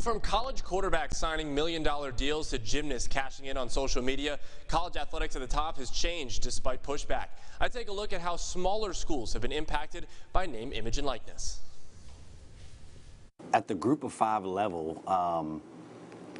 Well, from college quarterbacks signing million dollar deals to gymnasts cashing in on social media, college athletics at the top has changed despite pushback. I take a look at how smaller schools have been impacted by name, image, and likeness. At the group of five level, um,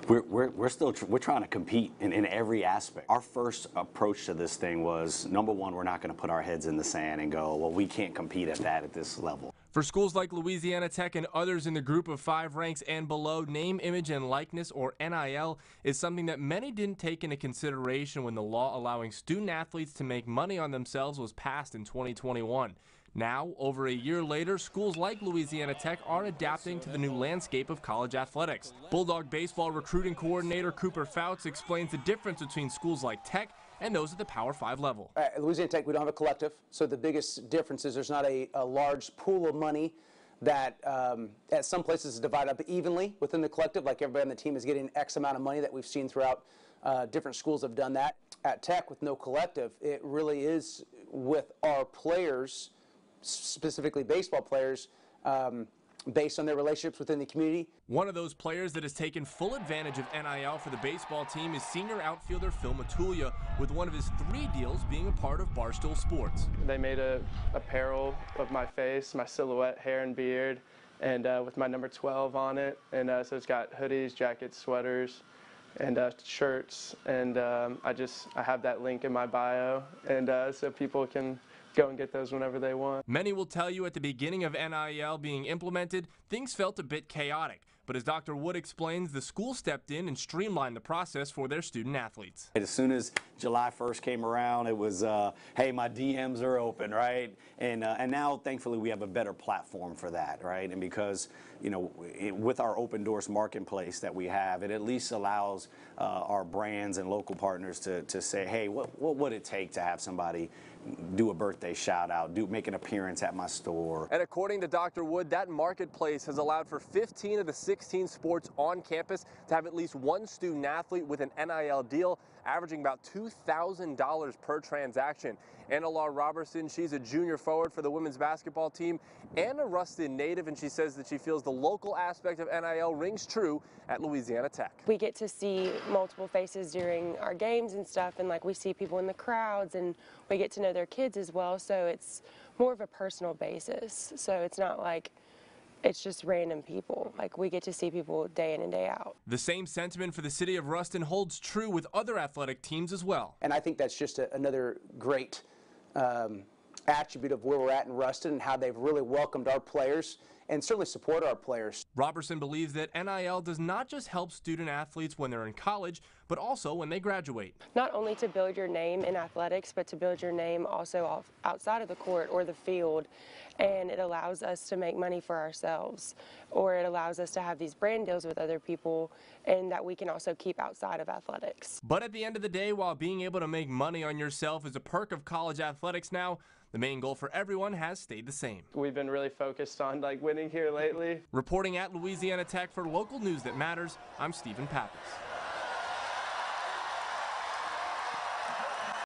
we're, we're, we're still tr- we're trying to compete in, in every aspect. Our first approach to this thing was number one, we're not going to put our heads in the sand and go, well, we can't compete at that at this level. For schools like Louisiana Tech and others in the group of five ranks and below, name, image, and likeness, or NIL, is something that many didn't take into consideration when the law allowing student athletes to make money on themselves was passed in 2021. Now, over a year later, schools like Louisiana Tech are adapting to the new landscape of college athletics. Bulldog baseball recruiting coordinator Cooper Fouts explains the difference between schools like Tech and those at the Power 5 level. At Louisiana Tech, we don't have a collective, so the biggest difference is there's not a, a large pool of money that um, at some places is divided up evenly within the collective, like everybody on the team is getting X amount of money that we've seen throughout uh, different schools have done that. At Tech, with no collective, it really is with our players, specifically baseball players, um, based on their relationships within the community. One of those players that has taken full advantage of NIL for the baseball team is senior outfielder Phil Matulia, with one of his three deals being a part of Barstool Sports. They made a apparel of my face, my silhouette, hair, and beard, and uh, with my number 12 on it. And uh, so it's got hoodies, jackets, sweaters, and uh, shirts. And um, I just I have that link in my bio, and uh, so people can go and get those whenever they want. Many will tell you at the beginning of NIL being implemented, things felt a bit chaotic. But as Dr. Wood explains, the school stepped in and streamlined the process for their student athletes. As soon as July 1st came around, it was, uh, hey, my DMs are open, right? And uh, and now, thankfully, we have a better platform for that, right? And because you know, it, with our Opendorse marketplace that we have, it at least allows uh, our brands and local partners to to say, hey, what what would it take to have somebody do a birthday shout out, do make an appearance at my store? And according to Dr. Wood, that marketplace has allowed for 15 of the 16 sports on campus to have at least one student athlete with an NIL deal, averaging about $2,000 per transaction. Anna Larr Roberson, she's a junior forward for the women's basketball team and a Ruston native, and she says that she feels the local aspect of NIL rings true at Louisiana Tech. We get to see multiple faces during our games and stuff, and like we see people in the crowds, and we get to know their kids as well, so it's more of a personal basis. So it's not like it's just random people. Like we get to see people day in and day out. The same sentiment for the city of Ruston holds true with other athletic teams as well. And I think that's just a, another great um, attribute of where we're at in Ruston and how they've really welcomed our players and certainly support our players. Roberson believes that NIL does not just help student athletes when they're in college, but also when they graduate. Not only to build your name in athletics, but to build your name also off, outside of the court or the field. And it allows us to make money for ourselves, or it allows us to have these brand deals with other people, and that we can also keep outside of athletics. But at the end of the day, while being able to make money on yourself is a perk of college athletics now, the main goal for everyone has stayed the same. We've been really focused on like winning here lately. Reporting at Louisiana Tech for local news that matters, I'm Stephen Pappas.